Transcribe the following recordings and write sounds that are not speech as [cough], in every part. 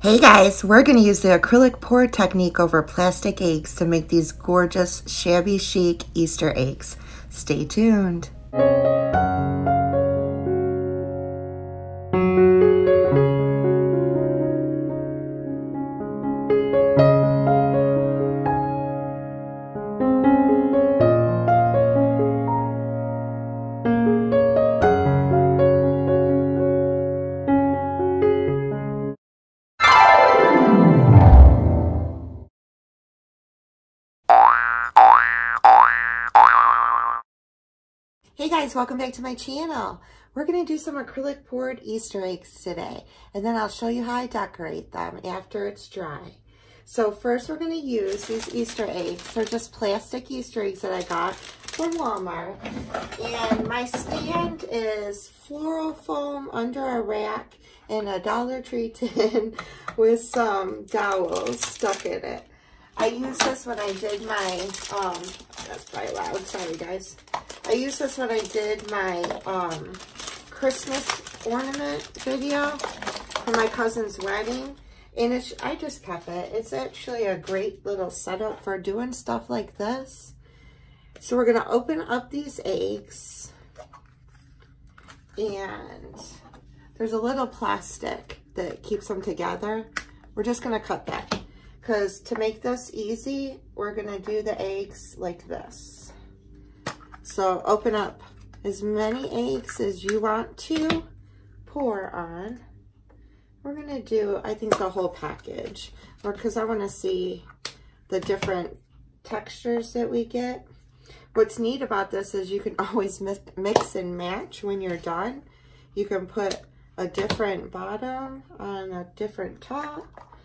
Hey guys, we're going to use the acrylic pour technique over plastic eggs to make these gorgeous shabby chic Easter eggs. Stay tuned. Welcome back to my channel. We're going to do some acrylic poured Easter eggs today, and then I'll show you how I decorate them after it's dry. So first we're going to use these Easter eggs. They're just plastic Easter eggs that I got from Walmart. And my stand is floral foam under a rack in a Dollar Tree tin [laughs] with some dowels stuck in it. I used this when I did my, um, that's probably loud, sorry guys. I used this when I did my um, Christmas ornament video for my cousin's wedding. And it's, I just kept it. It's actually a great little setup for doing stuff like this. So we're going to open up these eggs. And there's a little plastic that keeps them together. We're just going to cut that. Because to make this easy, we're going to do the eggs like this. So open up as many eggs as you want to pour on. We're going to do, I think, the whole package. Or because I want to see the different textures that we get. What's neat about this is you can [laughs] always mix and match when you're done. You can put a different bottom on a different top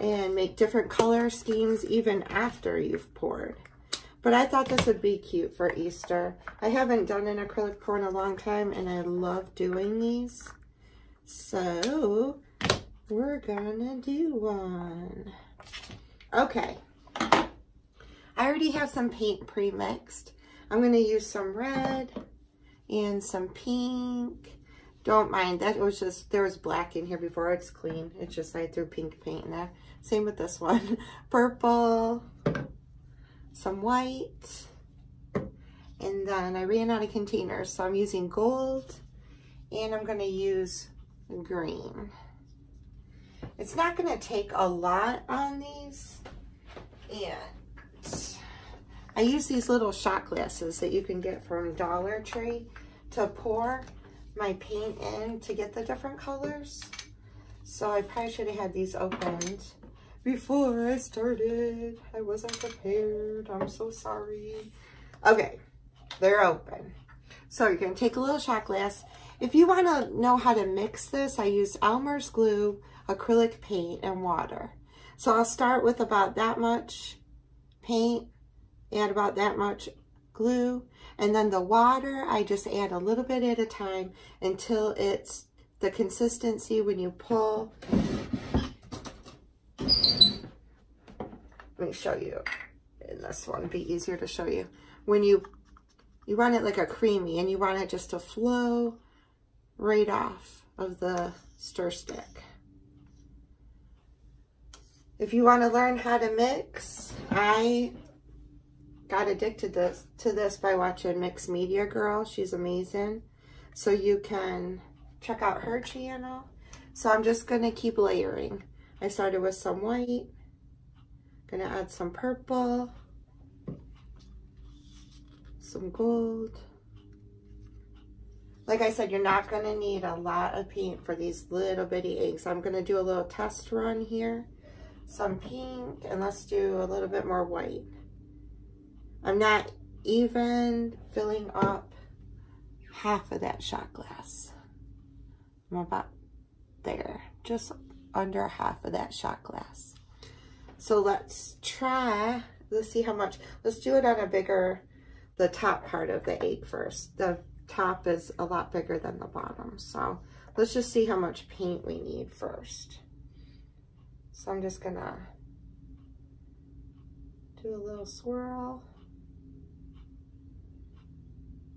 and make different color schemes even after you've poured. But I thought this would be cute for Easter. I haven't done an acrylic pour in a long time, and I love doing these. So, we're gonna do one. Okay. I already have some paint pre-mixed. I'm gonna use some red and some pink. Don't mind, that it was just, there was black in here before, it's clean. It's just I threw pink paint in there. Same with this one. [laughs] Purple some white, and then I ran out of containers, so I'm using gold, and I'm gonna use green. It's not gonna take a lot on these, and I use these little shot glasses that you can get from Dollar Tree to pour my paint in to get the different colors. So I probably should have had these opened before I started. I wasn't prepared. I'm so sorry. Okay, they're open. So you're going to take a little shot glass. If you want to know how to mix this, I used Elmer's glue, acrylic paint, and water. So I'll start with about that much paint, add about that much glue, and then the water, I just add a little bit at a time until it's the consistency when you pull let me show you in this one, be easier to show you. When you, you run it like a creamy and you want it just to flow right off of the stir stick. If you want to learn how to mix, I got addicted to, to this by watching Mix Media Girl. She's amazing. So you can check out her channel. So I'm just going to keep layering. I started with some white. Gonna add some purple, some gold. Like I said, you're not gonna need a lot of paint for these little bitty eggs. I'm gonna do a little test run here. Some pink, and let's do a little bit more white. I'm not even filling up half of that shot glass. I'm about there, just under half of that shot glass. So let's try, let's see how much, let's do it on a bigger, the top part of the egg first. The top is a lot bigger than the bottom. So let's just see how much paint we need first. So I'm just gonna do a little swirl.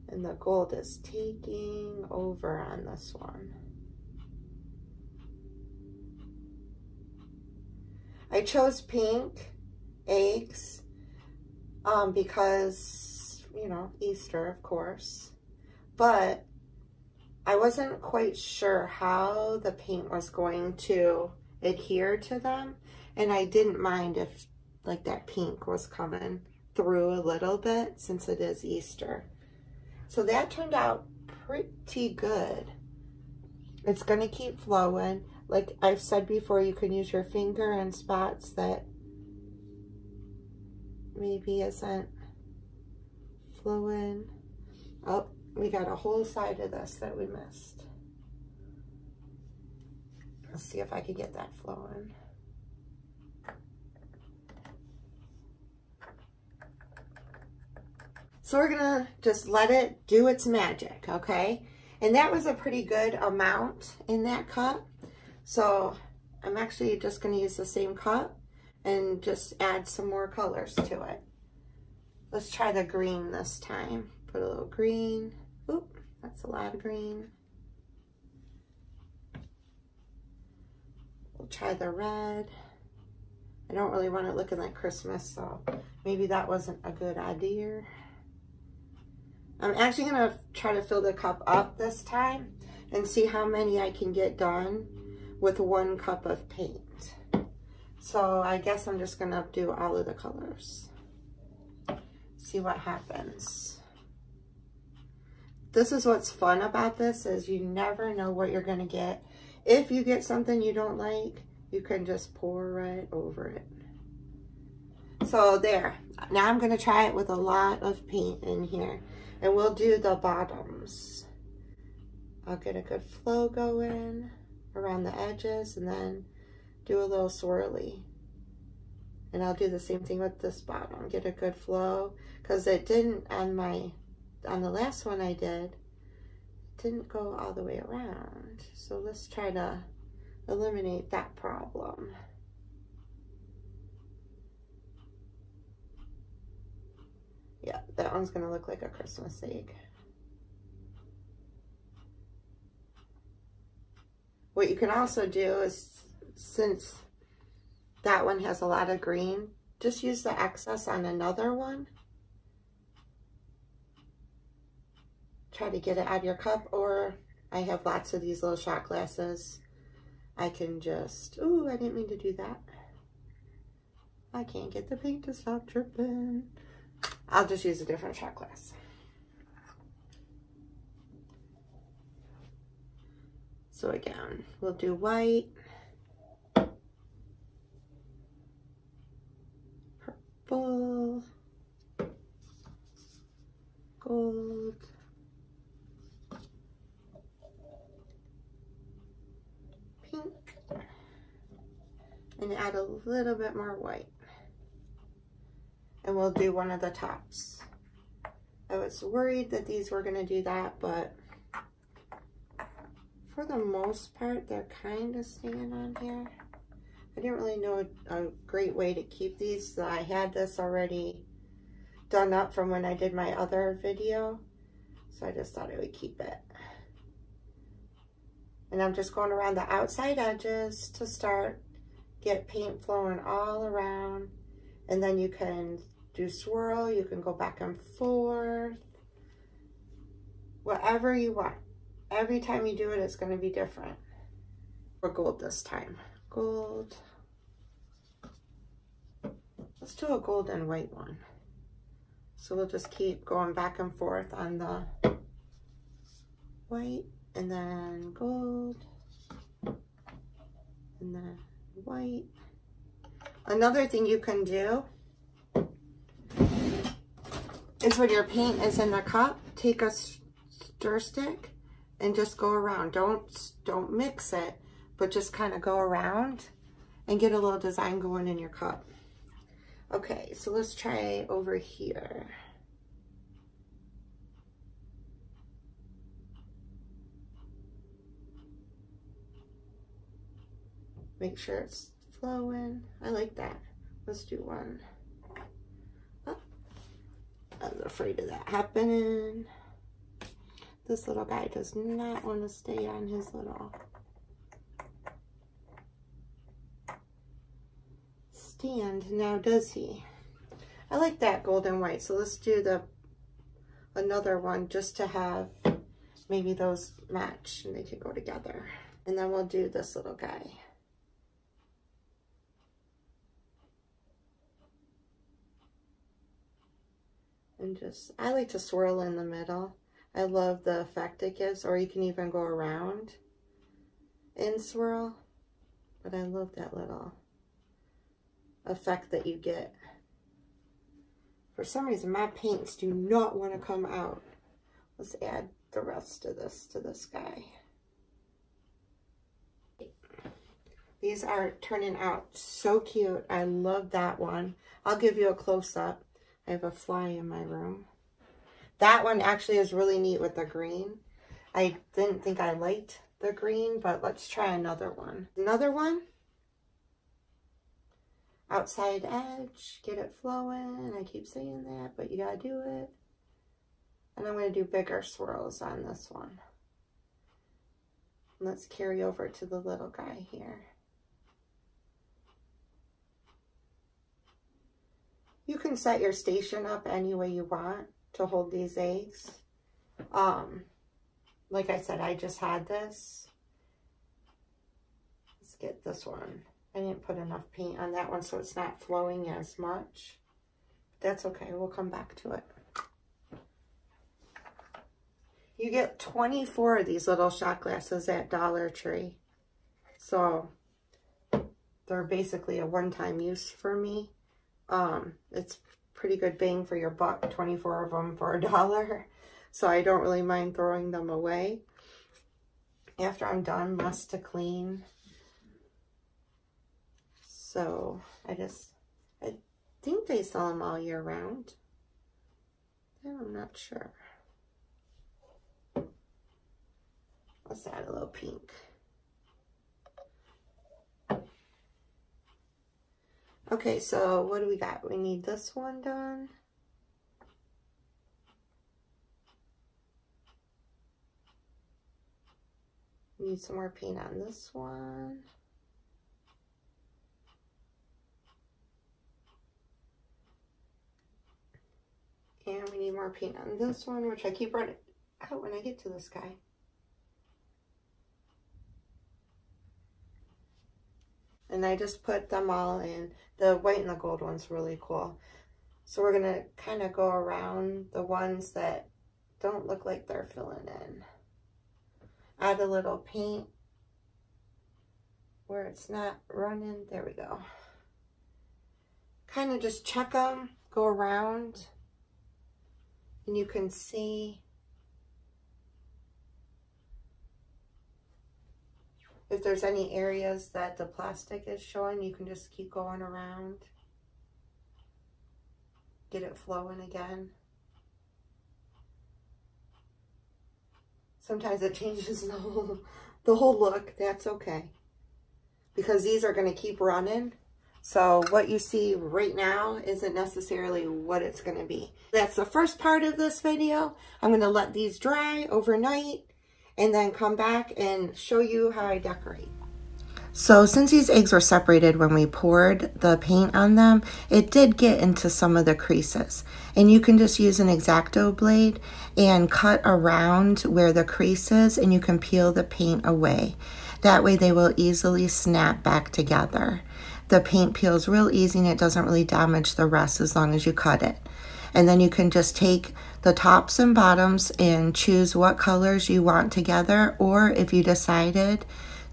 And the gold is taking over on this one. I chose pink eggs um, because, you know, Easter, of course. But I wasn't quite sure how the paint was going to adhere to them. And I didn't mind if like that pink was coming through a little bit since it is Easter. So that turned out pretty good. It's going to keep flowing. Like I've said before, you can use your finger in spots that maybe isn't flowing. Oh, we got a whole side of this that we missed. Let's see if I can get that flowing. So we're gonna just let it do its magic, okay? And that was a pretty good amount in that cup. So I'm actually just gonna use the same cup and just add some more colors to it. Let's try the green this time. Put a little green. Oop, that's a lot of green. We'll try the red. I don't really want it looking like Christmas, so maybe that wasn't a good idea. I'm actually going to try to fill the cup up this time and see how many I can get done with one cup of paint. So I guess I'm just going to do all of the colors. See what happens. This is what's fun about this is you never know what you're going to get. If you get something you don't like, you can just pour right over it. So there. Now I'm going to try it with a lot of paint in here. And we'll do the bottoms. I'll get a good flow going around the edges and then do a little swirly. And I'll do the same thing with this bottom. Get a good flow. Because it didn't on my, on the last one I did, didn't go all the way around. So let's try to eliminate that problem. Yeah, that one's gonna look like a Christmas egg. What you can also do is, since that one has a lot of green, just use the excess on another one. Try to get it out of your cup, or I have lots of these little shot glasses. I can just, ooh, I didn't mean to do that. I can't get the paint to stop dripping. I'll just use a different shot glass. So again, we'll do white, purple, gold, pink, and add a little bit more white and we'll do one of the tops. I was worried that these were going to do that, but for the most part, they're kind of staying on here. I didn't really know a great way to keep these. I had this already done up from when I did my other video. So I just thought I would keep it. And I'm just going around the outside edges to start, get paint flowing all around. And then you can do swirl, you can go back and forth, whatever you want. Every time you do it, it's gonna be different. For gold this time. Gold. Let's do a gold and white one. So we'll just keep going back and forth on the white and then gold and then white. Another thing you can do is when your paint is in the cup, take a stir stick and just go around. Don't, don't mix it, but just kind of go around and get a little design going in your cup. Okay, so let's try over here. Make sure it's flowing. I like that. Let's do one. I was afraid of that happening. This little guy does not want to stay on his little stand now, does he? I like that golden white. So let's do the another one just to have maybe those match and they could go together. And then we'll do this little guy. Just, I like to swirl in the middle. I love the effect it gives, or you can even go around and swirl. But I love that little effect that you get. For some reason, my paints do not want to come out. Let's add the rest of this to this guy. These are turning out so cute. I love that one. I'll give you a close-up. I have a fly in my room. That one actually is really neat with the green. I didn't think I liked the green, but let's try another one. Another one. Outside edge, get it flowing. I keep saying that, but you gotta do it. And I'm gonna do bigger swirls on this one. Let's carry over to the little guy here. You can set your station up any way you want to hold these eggs. Um, like I said, I just had this. Let's get this one. I didn't put enough paint on that one, so it's not flowing as much. That's okay. We'll come back to it. You get 24 of these little shot glasses at Dollar Tree. So they're basically a one-time use for me. Um, it's pretty good bang for your buck, 24 of them for a [laughs] dollar. So I don't really mind throwing them away. After I'm done, must to clean. So I just, I think they sell them all year round. I'm not sure. Let's add a little pink. Okay, so what do we got? We need this one done. Need some more paint on this one. And we need more paint on this one, which I keep running out when I get to this guy. And I just put them all in. The white and the gold one's really cool. So we're going to kind of go around the ones that don't look like they're filling in. Add a little paint where it's not running. There we go. Kind of just check them, go around, and you can see If there's any areas that the plastic is showing, you can just keep going around. Get it flowing again. Sometimes it changes the whole, the whole look. That's okay. Because these are going to keep running. So what you see right now isn't necessarily what it's going to be. That's the first part of this video. I'm going to let these dry overnight and then come back and show you how I decorate. So since these eggs were separated when we poured the paint on them, it did get into some of the creases. And you can just use an X-Acto blade and cut around where the crease is and you can peel the paint away. That way they will easily snap back together. The paint peels real easy and it doesn't really damage the rest as long as you cut it. And then you can just take the tops and bottoms and choose what colors you want together or if you decided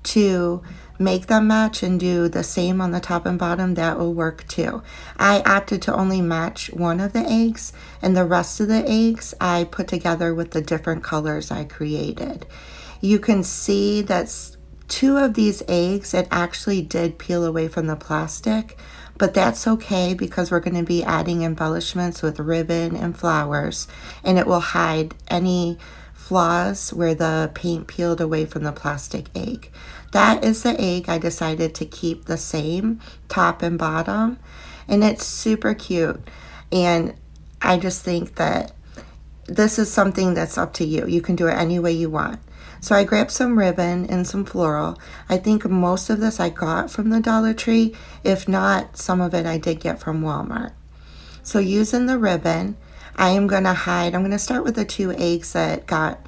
to make them match and do the same on the top and bottom that will work too. I opted to only match one of the eggs and the rest of the eggs I put together with the different colors I created. You can see that two of these eggs it actually did peel away from the plastic but that's okay because we're going to be adding embellishments with ribbon and flowers and it will hide any flaws where the paint peeled away from the plastic egg. That is the egg I decided to keep the same top and bottom and it's super cute and I just think that this is something that's up to you. You can do it any way you want. So I grabbed some ribbon and some floral. I think most of this I got from the Dollar Tree. If not, some of it I did get from Walmart. So using the ribbon, I am going to hide, I'm going to start with the two eggs that got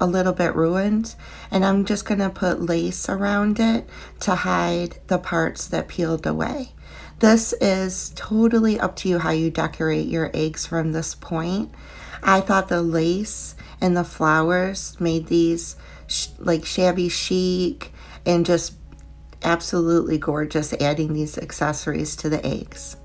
a little bit ruined and I'm just going to put lace around it to hide the parts that peeled away. This is totally up to you how you decorate your eggs from this point. I thought the lace and the flowers made these sh like shabby chic and just absolutely gorgeous adding these accessories to the eggs.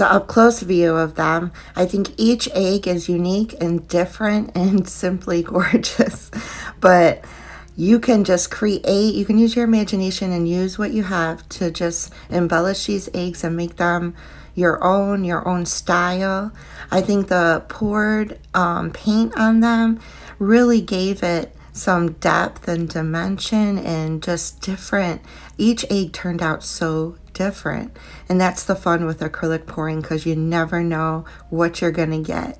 An up-close view of them. I think each egg is unique and different [laughs] and simply gorgeous. [laughs] But you can just create, you can use your imagination and use what you have to just embellish these eggs and make them your own, your own style. I think the poured um, paint on them really gave it some depth and dimension and just different. Each egg turned out so different. And that's the fun with acrylic pouring because you never know what you're going to get.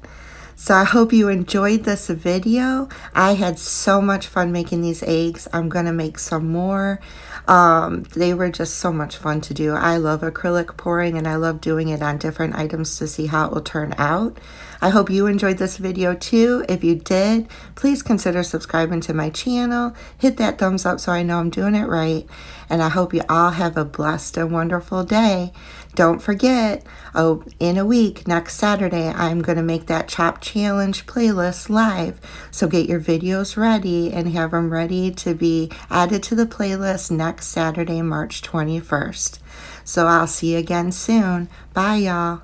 So I hope you enjoyed this video. I had so much fun making these eggs. I'm going to make some more. Um, they were just so much fun to do. I love acrylic pouring and I love doing it on different items to see how it will turn out. I hope you enjoyed this video too. If you did, please consider subscribing to my channel. Hit that thumbs up so I know I'm doing it right. And I hope you all have a blessed and wonderful day. Don't forget, oh, in a week, next Saturday, I'm going to make that Chop Challenge playlist live. So get your videos ready and have them ready to be added to the playlist next Saturday, March 21st. So I'll see you again soon. Bye, y'all.